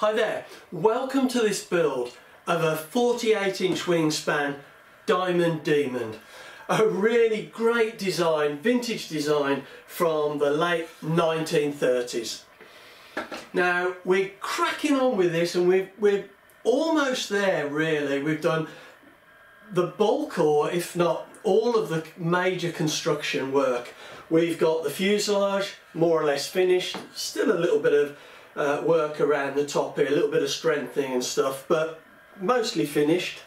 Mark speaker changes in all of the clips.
Speaker 1: Hi there, welcome to this build of a 48 inch wingspan Diamond Demon. A really great design, vintage design from the late 1930s. Now we're cracking on with this and we're, we're almost there really. We've done the bulk or if not all of the major construction work. We've got the fuselage more or less finished, still a little bit of uh, work around the top here, a little bit of strengthening and stuff, but mostly finished.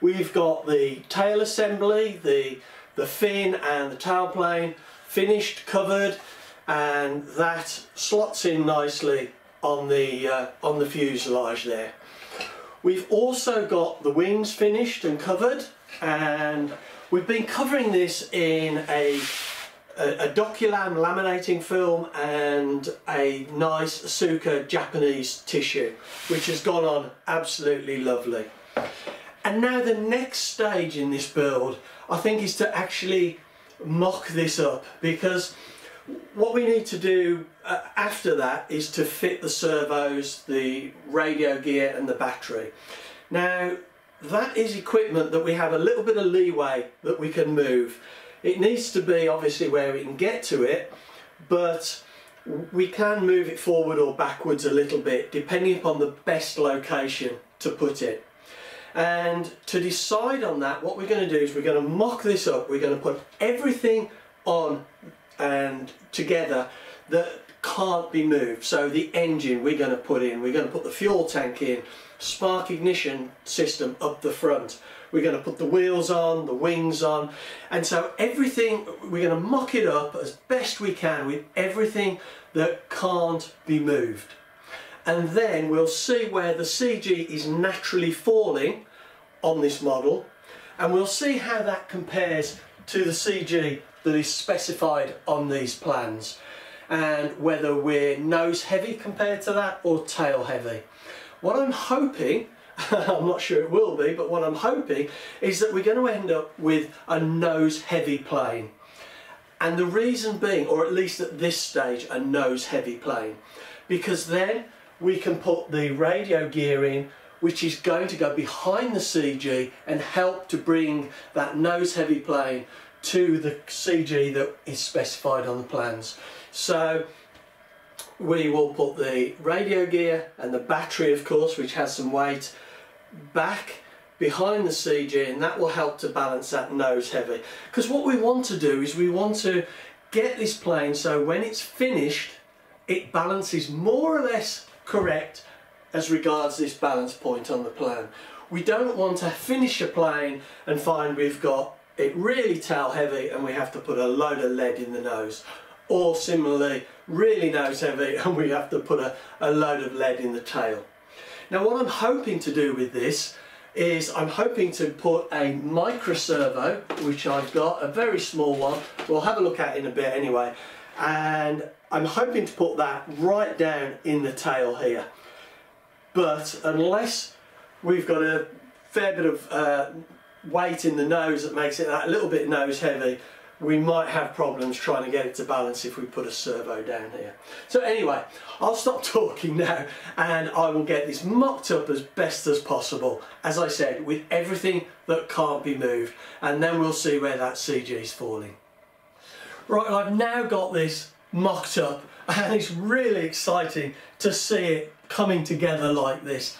Speaker 1: We've got the tail assembly, the, the fin and the tailplane finished, covered, and that slots in nicely on the, uh, on the fuselage there. We've also got the wings finished and covered, and we've been covering this in a a, a Doculam laminating film and a nice Suka Japanese tissue which has gone on absolutely lovely. And now the next stage in this build I think is to actually mock this up because what we need to do uh, after that is to fit the servos, the radio gear and the battery. Now that is equipment that we have a little bit of leeway that we can move it needs to be obviously where we can get to it, but we can move it forward or backwards a little bit depending upon the best location to put it. And to decide on that, what we're going to do is we're going to mock this up. We're going to put everything on and together that can't be moved. So the engine we're going to put in, we're going to put the fuel tank in, spark ignition system up the front. We're going to put the wheels on, the wings on, and so everything, we're going to mock it up as best we can with everything that can't be moved. And then we'll see where the CG is naturally falling on this model, and we'll see how that compares to the CG that is specified on these plans and whether we're nose heavy compared to that or tail heavy. What I'm hoping, I'm not sure it will be, but what I'm hoping is that we're going to end up with a nose heavy plane. And the reason being, or at least at this stage, a nose heavy plane. Because then we can put the radio gear in which is going to go behind the CG and help to bring that nose heavy plane to the CG that is specified on the plans. So we will put the radio gear and the battery of course which has some weight back behind the CG and that will help to balance that nose heavy because what we want to do is we want to get this plane so when it's finished it balances more or less correct as regards this balance point on the plan. We don't want to finish a plane and find we've got it really tail heavy and we have to put a load of lead in the nose or similarly really nose heavy and we have to put a, a load of lead in the tail. Now what I'm hoping to do with this is I'm hoping to put a micro servo which I've got a very small one we'll have a look at in a bit anyway and I'm hoping to put that right down in the tail here but unless we've got a fair bit of uh, weight in the nose that makes it a little bit nose heavy we might have problems trying to get it to balance if we put a servo down here. So anyway, I'll stop talking now and I will get this mocked up as best as possible, as I said, with everything that can't be moved and then we'll see where that CG is falling. Right, I've now got this mocked up and it's really exciting to see it coming together like this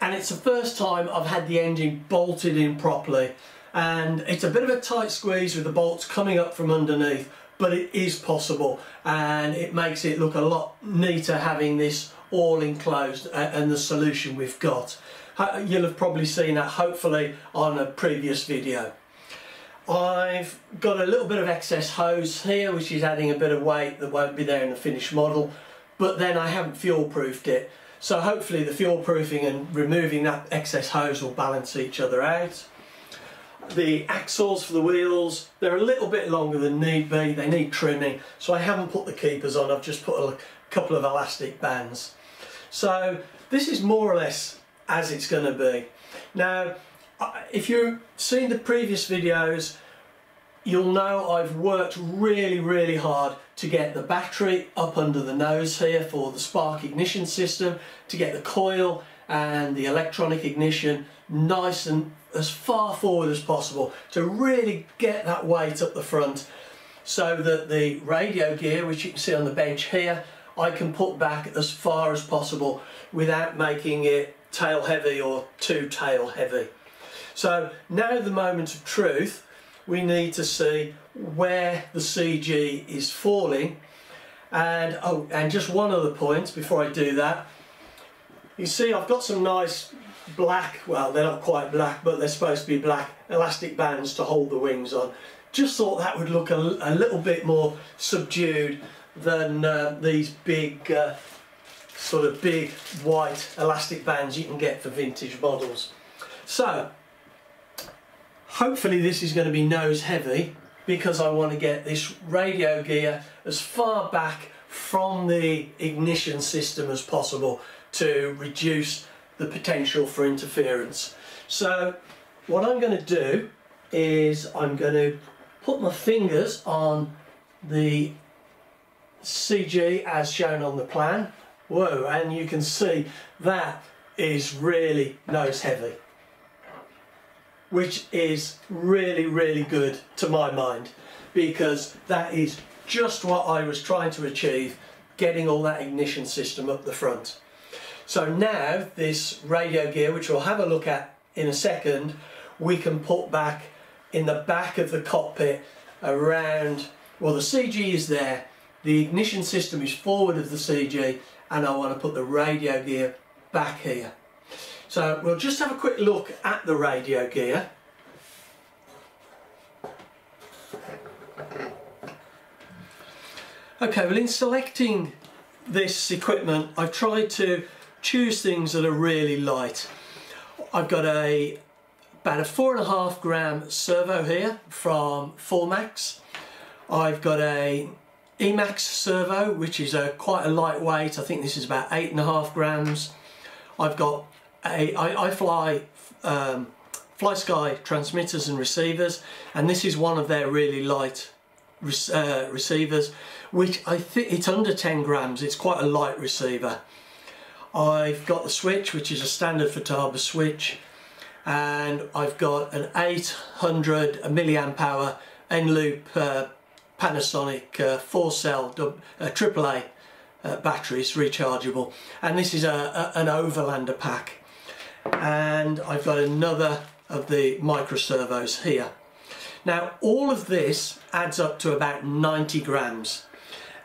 Speaker 1: and it's the first time I've had the engine bolted in properly and it's a bit of a tight squeeze with the bolts coming up from underneath but it is possible and it makes it look a lot neater having this all enclosed uh, and the solution we've got. You'll have probably seen that hopefully on a previous video. I've got a little bit of excess hose here which is adding a bit of weight that won't be there in the finished model but then I haven't fuel proofed it so hopefully the fuel proofing and removing that excess hose will balance each other out. The axles for the wheels, they're a little bit longer than need be, they need trimming, so I haven't put the keepers on, I've just put a couple of elastic bands. So this is more or less as it's going to be. Now, if you've seen the previous videos, you'll know I've worked really, really hard to get the battery up under the nose here for the spark ignition system, to get the coil and the electronic ignition nice and as far forward as possible to really get that weight up the front so that the radio gear, which you can see on the bench here, I can put back as far as possible without making it tail heavy or too tail heavy. So now the moment of truth, we need to see where the CG is falling and oh and just one other point before I do that you see I've got some nice black well they're not quite black but they're supposed to be black elastic bands to hold the wings on. Just thought that would look a, a little bit more subdued than uh, these big uh, sort of big white elastic bands you can get for vintage models. So hopefully this is going to be nose heavy because I want to get this radio gear as far back from the ignition system as possible to reduce the potential for interference. So what I'm going to do is I'm going to put my fingers on the CG as shown on the plan. Whoa, and you can see that is really nose heavy which is really, really good to my mind because that is just what I was trying to achieve, getting all that ignition system up the front. So now this radio gear, which we'll have a look at in a second, we can put back in the back of the cockpit around, well the CG is there, the ignition system is forward of the CG and I want to put the radio gear back here. So we'll just have a quick look at the radio gear. Okay, well in selecting this equipment I've tried to choose things that are really light. I've got a about a four and a half gram servo here from Formax. I've got a Emax servo which is a quite a lightweight, I think this is about eight and a half grams. I've got a, I, I fly um, FlySky transmitters and receivers and this is one of their really light uh, receivers which I think it's under 10 grams it's quite a light receiver I've got the switch which is a standard Futaba switch and I've got an 800 milliamp hour Eneloop uh, Panasonic uh, 4 cell uh, AAA uh, batteries rechargeable. And this is a, a, an overlander pack. And I've got another of the micro servos here. Now all of this adds up to about 90 grams.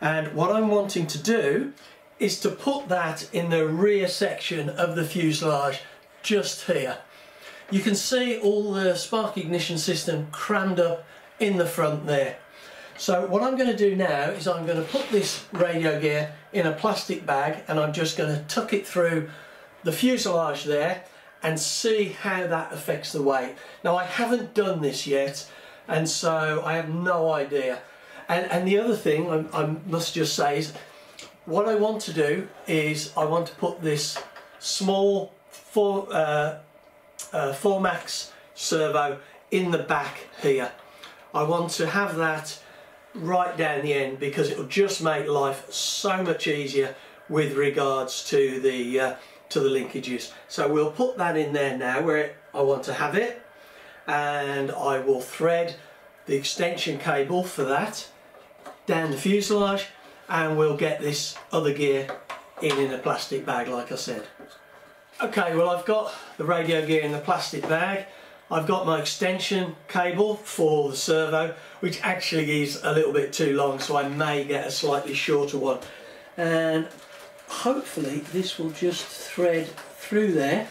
Speaker 1: And what I'm wanting to do is to put that in the rear section of the fuselage just here. You can see all the spark ignition system crammed up in the front there. So what I'm going to do now is I'm going to put this radio gear in a plastic bag and I'm just going to tuck it through the fuselage there and see how that affects the weight. Now I haven't done this yet and so I have no idea. And, and the other thing I, I must just say is what I want to do is I want to put this small four, uh, uh, Formax servo in the back here. I want to have that right down the end because it will just make life so much easier with regards to the uh, to the linkages. So we'll put that in there now where I want to have it and I will thread the extension cable for that down the fuselage and we'll get this other gear in in a plastic bag like I said. Okay well I've got the radio gear in the plastic bag. I've got my extension cable for the servo which actually is a little bit too long so I may get a slightly shorter one. And hopefully this will just thread through there.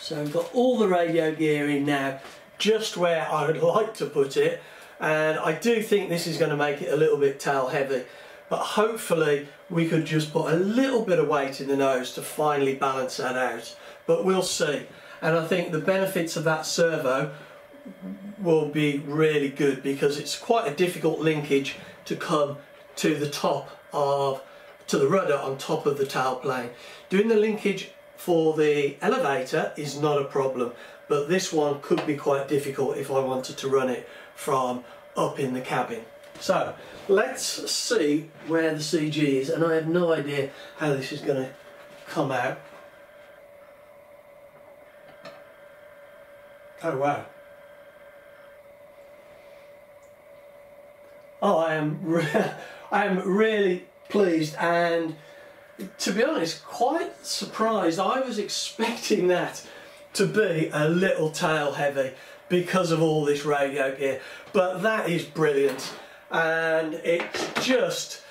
Speaker 1: So I've got all the radio gear in now just where I would like to put it and I do think this is going to make it a little bit tail heavy but hopefully we could just put a little bit of weight in the nose to finally balance that out. But we'll see. And I think the benefits of that servo will be really good because it's quite a difficult linkage to come to the top of to the rudder on top of the tailplane. Doing the linkage for the elevator is not a problem, but this one could be quite difficult if I wanted to run it from up in the cabin. So let's see where the CG is and I have no idea how this is going to come out. Oh wow. Oh, I am, I am really pleased and to be honest, quite surprised. I was expecting that to be a little tail heavy because of all this radio gear, but that is brilliant. And it's just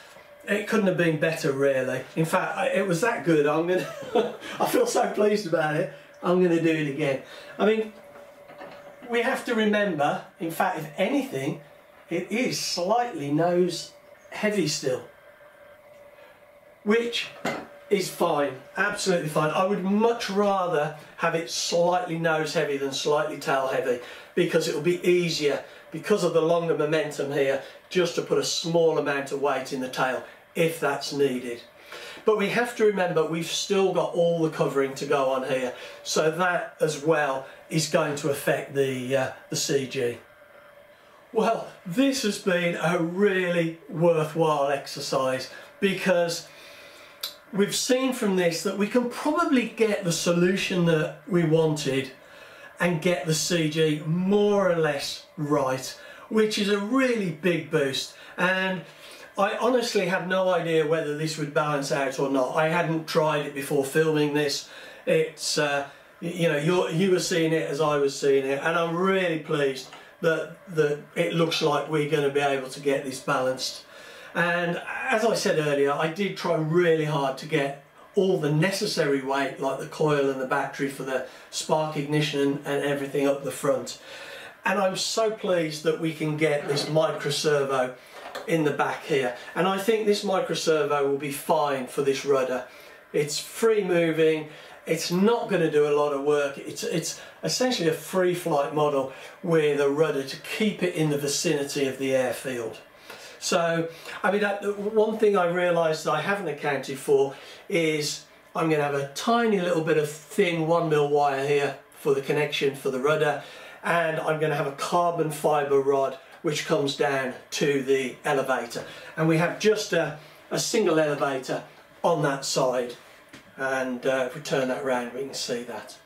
Speaker 1: it couldn't have been better really. In fact it was that good I'm gonna I feel so pleased about it. I'm gonna do it again. I mean we have to remember in fact if anything it is slightly nose heavy still which is fine absolutely fine I would much rather have it slightly nose heavy than slightly tail heavy because it will be easier because of the longer momentum here just to put a small amount of weight in the tail if that's needed. But we have to remember we've still got all the covering to go on here so that as well is going to affect the, uh, the CG. Well this has been a really worthwhile exercise because we've seen from this that we can probably get the solution that we wanted and get the CG more or less right, which is a really big boost. And I honestly have no idea whether this would balance out or not. I hadn't tried it before filming this. It's, uh, you know, you you were seeing it as I was seeing it, and I'm really pleased that, that it looks like we're going to be able to get this balanced. And as I said earlier, I did try really hard to get all the necessary weight like the coil and the battery for the spark ignition and everything up the front. And I'm so pleased that we can get this micro servo in the back here. And I think this micro servo will be fine for this rudder. It's free moving. It's not going to do a lot of work. It's it's essentially a free flight model with a rudder to keep it in the vicinity of the airfield so, I mean, one thing I realised that I haven't accounted for is I'm going to have a tiny little bit of thin 1mm wire here for the connection for the rudder and I'm going to have a carbon fibre rod which comes down to the elevator and we have just a, a single elevator on that side and uh, if we turn that around we can see that.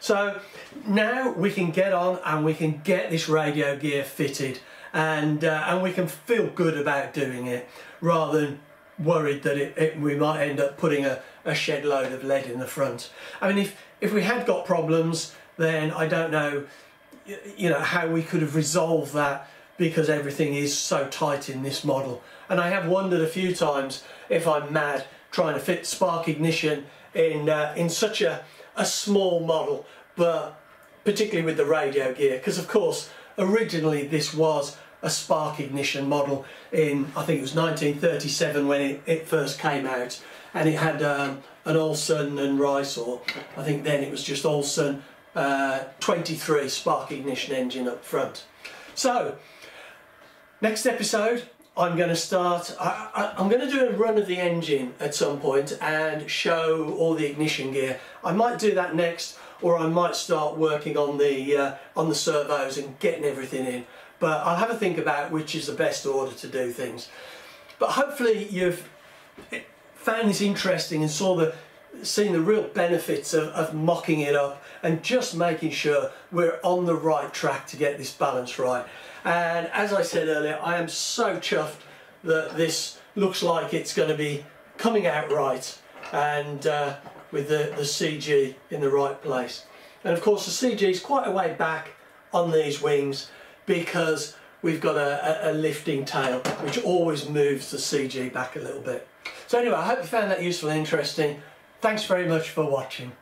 Speaker 1: So now we can get on and we can get this radio gear fitted and uh, and we can feel good about doing it rather than worried that it, it, we might end up putting a, a shed load of lead in the front. I mean if if we had got problems then I don't know you know how we could have resolved that because everything is so tight in this model and I have wondered a few times if I'm mad trying to fit spark ignition in uh, in such a, a small model but particularly with the radio gear because of course originally this was a spark ignition model in I think it was 1937 when it, it first came out and it had um, an Ohlsson and Rice or I think then it was just Ohlsson uh, 23 spark ignition engine up front. So next episode I'm going to start, I, am going to do a run of the engine at some point and show all the ignition gear. I might do that next or I might start working on the uh, on the servos and getting everything in. But I'll have a think about which is the best order to do things. But hopefully you've found this interesting and saw the seen the real benefits of, of mocking it up and just making sure we're on the right track to get this balance right. And as I said earlier I am so chuffed that this looks like it's going to be coming out right. And uh, with the, the CG in the right place. And of course the CG is quite a way back on these wings because we've got a, a, a lifting tail which always moves the CG back a little bit. So anyway, I hope you found that useful and interesting. Thanks very much for watching.